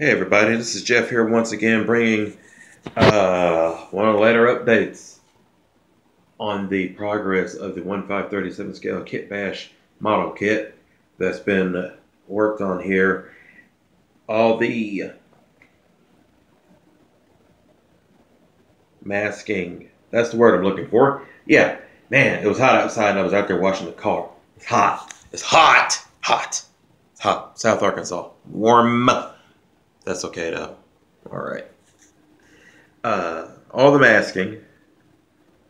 Hey everybody, this is Jeff here once again bringing uh, one of the later updates on the progress of the 1537 scale kit bash model kit that's been worked on here. All the masking, that's the word I'm looking for. Yeah, man, it was hot outside and I was out there washing the car. It's hot. It's hot. Hot. It's hot. South Arkansas. Warm. That's okay though. All right. Uh, all the masking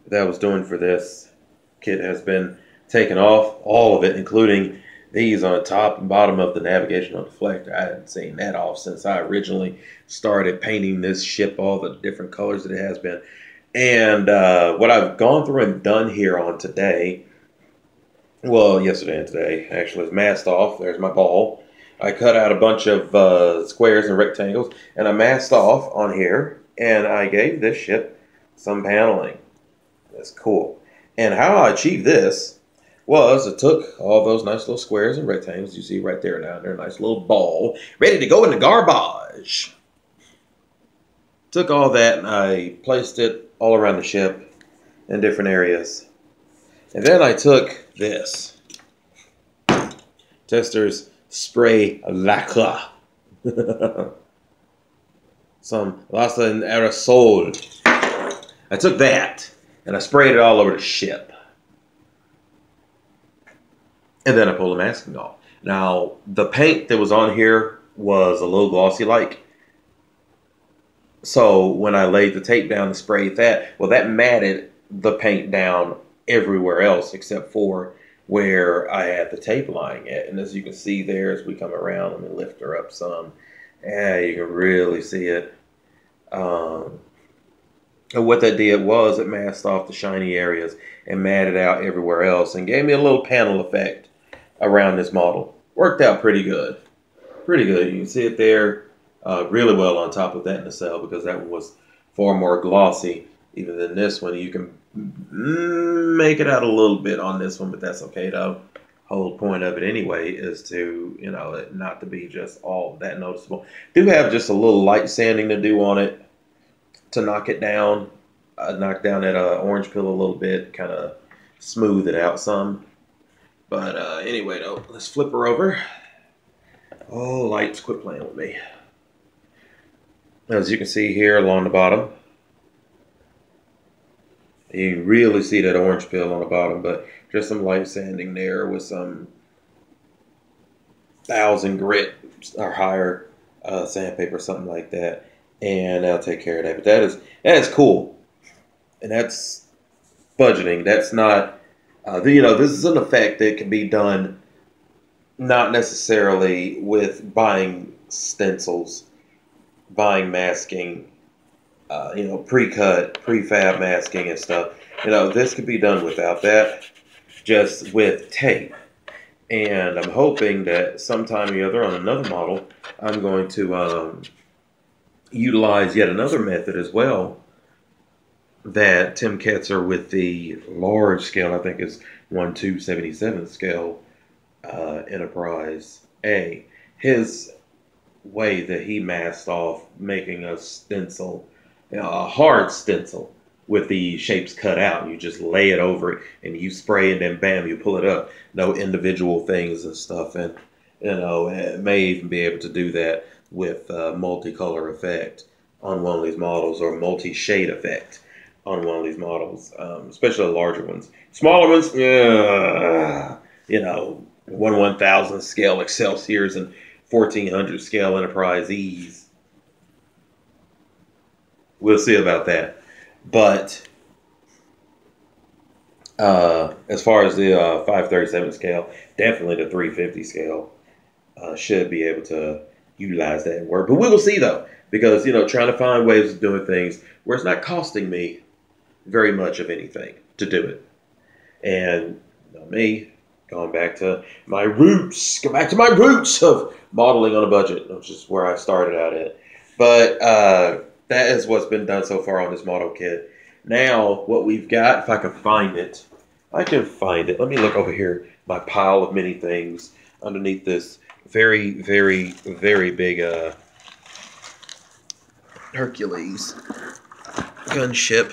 that I was doing for this kit has been taken off. All of it, including these on the top and bottom of the navigational deflector. I hadn't seen that off since I originally started painting this ship all the different colors that it has been. And uh, what I've gone through and done here on today, well, yesterday and today, actually, is masked off. There's my ball. I cut out a bunch of uh, squares and rectangles and I masked off on here and I gave this ship some paneling. That's cool. And how I achieved this was I took all those nice little squares and rectangles you see right there down there, a nice little ball, ready to go in the garbage. Took all that and I placed it all around the ship in different areas. And then I took this. Testors spray lacquer. Some Lassa and aerosol. I took that and I sprayed it all over the ship. And then I pulled the masking off. Now, the paint that was on here was a little glossy like. So when I laid the tape down and sprayed that, well, that matted the paint down everywhere else except for where I had the tape lying at. And as you can see there, as we come around, let me lift her up some. Yeah, you can really see it. Um, and what that did was it masked off the shiny areas and matted out everywhere else and gave me a little panel effect around this model. Worked out pretty good. Pretty good. You can see it there uh, really well on top of that nacelle because that one was far more glossy even than this one. You can make it out a little bit on this one, but that's okay though. Whole point of it anyway is to, you know, not to be just all that noticeable. Do have just a little light sanding to do on it to knock it down, uh, knock down that uh, orange peel a little bit, kind of smooth it out some. But uh, anyway, though, let's flip her over. Oh, lights, quit playing with me. As you can see here along the bottom, you really see that orange peel on the bottom, but just some light sanding there with some thousand grit or higher uh, sandpaper, something like that, and that'll take care of that. But that is that is cool, and that's budgeting. That's not, uh, you know, this is an effect that can be done not necessarily with buying stencils, buying masking, uh, you know, pre-cut, prefab masking and stuff. You know, this could be done without that, just with tape. And I'm hoping that sometime or other on another model, I'm going to um, utilize yet another method as well that Tim Ketzer with the large scale, I think is 1277 scale uh, Enterprise A. His way that he masked off making a stencil a hard stencil with the shapes cut out. You just lay it over it and you spray and then bam, you pull it up. No individual things and stuff. And, you know, it may even be able to do that with a multicolor effect on one of these models or multi-shade effect on one of these models, um, especially the larger ones. Smaller ones, yeah, you know, one one thousand scale Excelsiors and fourteen hundred scale Enterprise E's we'll see about that. But uh, as far as the uh, 537 scale, definitely the 350 scale uh, should be able to utilize that work. But we will see though, because you know, trying to find ways of doing things where it's not costing me very much of anything to do it. And you know, me going back to my roots, go back to my roots of modeling on a budget, which is where I started out at. But uh, that is what's been done so far on this model kit. Now, what we've got, if I can find it, I can find it. Let me look over here, my pile of many things underneath this very, very, very big uh, Hercules gunship.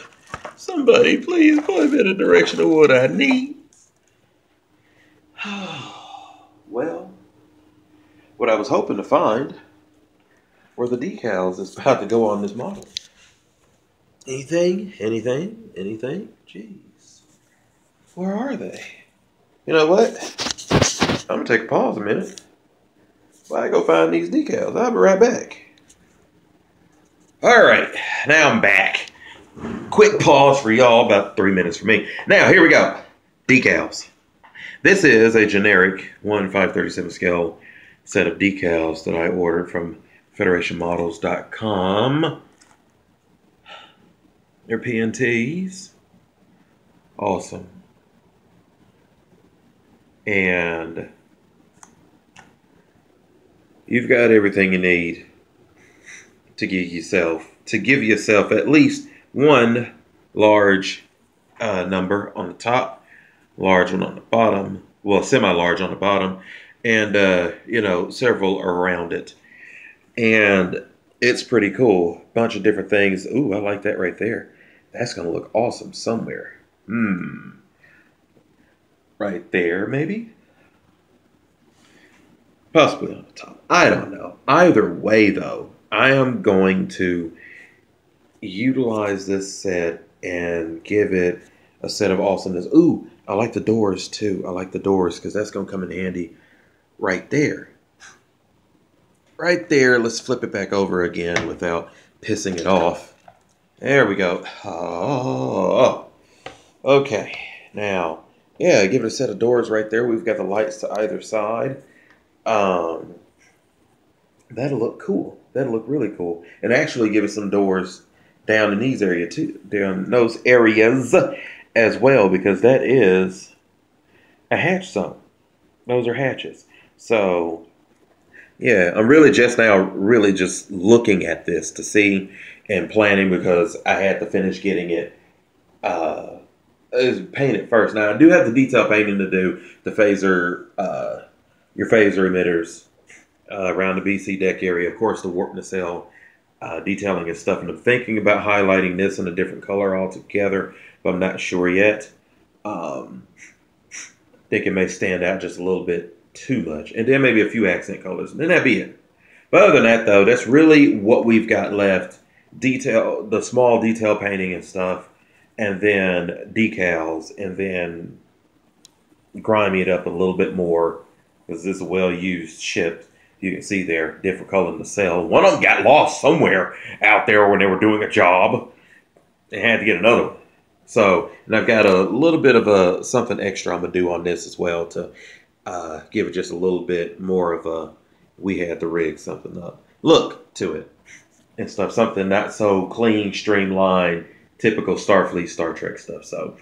Somebody, please point me in the direction of what I need. well, what I was hoping to find were the decals is about to go on this model. Anything? Anything? Anything? Jeez. Where are they? You know what? I'm gonna take a pause a minute. While I go find these decals. I'll be right back. All right, now I'm back. Quick pause for y'all, about three minutes for me. Now, here we go. Decals. This is a generic 1 537 scale set of decals that I ordered from federationmodels.com. They're PNTs. Awesome. And you've got everything you need to give yourself to give yourself at least one large uh, number on the top, large one on the bottom, well, semi-large on the bottom, and uh, you know several around it, and it's pretty cool. Bunch of different things. Ooh, I like that right there. That's gonna look awesome somewhere. Hmm. Right there, maybe. Possibly on the top. I don't know. Either way, though, I am going to utilize this set and give it a set of awesomeness. Ooh, I like the doors too. I like the doors because that's to come in handy right there. Right there. Let's flip it back over again without pissing it off. There we go. Oh, okay. Now, yeah, give it a set of doors right there. We've got the lights to either side. Um, that'll look cool. That'll look really cool. And actually give it some doors down in these area too, down those areas as well, because that is a hatch zone. Those are hatches. So yeah, I'm really just now really just looking at this to see and planning because I had to finish getting it uh painted first. Now I do have the detail painting to do, the phaser uh your phaser emitters uh, around the BC deck area. Of course, the warp nacelle uh, detailing and stuff. And I'm thinking about highlighting this in a different color altogether, but I'm not sure yet. Um, I think it may stand out just a little bit too much. And then maybe a few accent colors. And then that'd be it. But other than that, though, that's really what we've got left. Detail, the small detail painting and stuff, and then decals, and then grimy it up a little bit more because this is a well-used ship you can see there, different color in the cell. One of them got lost somewhere out there when they were doing a job. They had to get another one. So, and I've got a little bit of a something extra I'm gonna do on this as well to uh, give it just a little bit more of a we had to rig something up look to it and stuff. Something not so clean, streamlined, typical Starfleet, Star Trek stuff. So,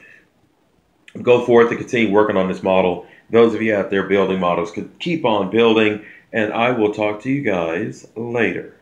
go forth and continue working on this model. Those of you out there building models could keep on building and I will talk to you guys later.